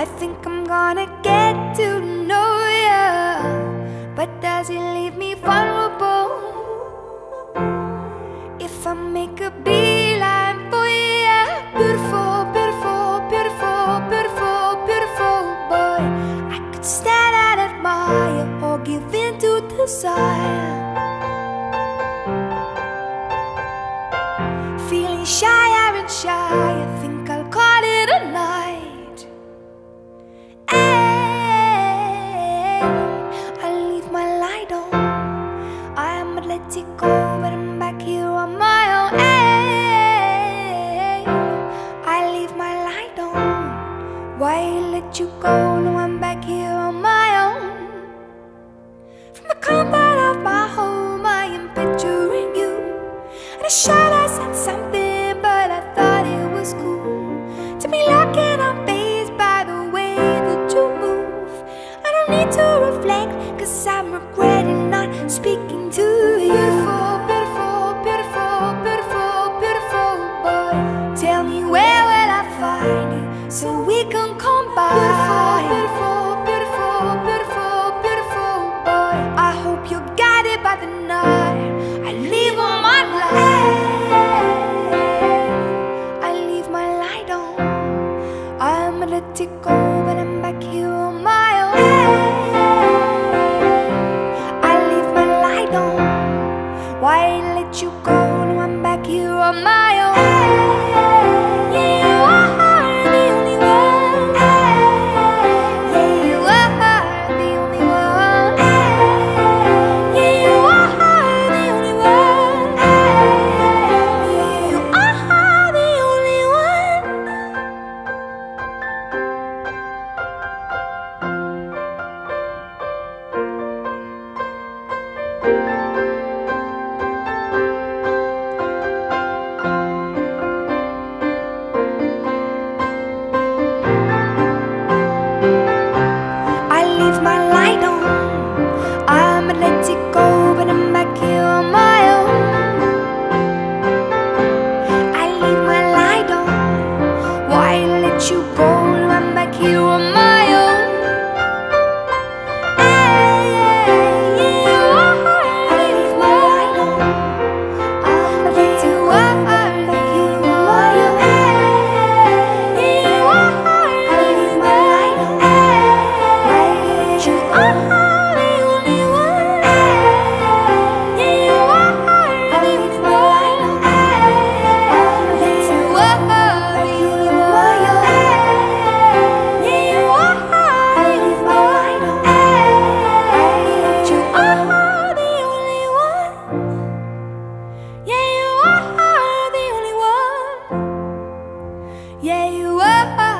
I think I'm gonna get to know ya. But does it leave me vulnerable? If I make a beeline for ya. Beautiful, beautiful, beautiful, beautiful, beautiful boy. I could stand and admire or give in to desire. Feeling shy, I'm shy would let it go But I'm back here on my own hey, I leave my light on Why let you go? No, want me to let it go, but I'm back here on my own. I leave my light on. Why let you go? Now I'm back here on my own. you go yeah, whoa.